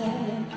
yeah.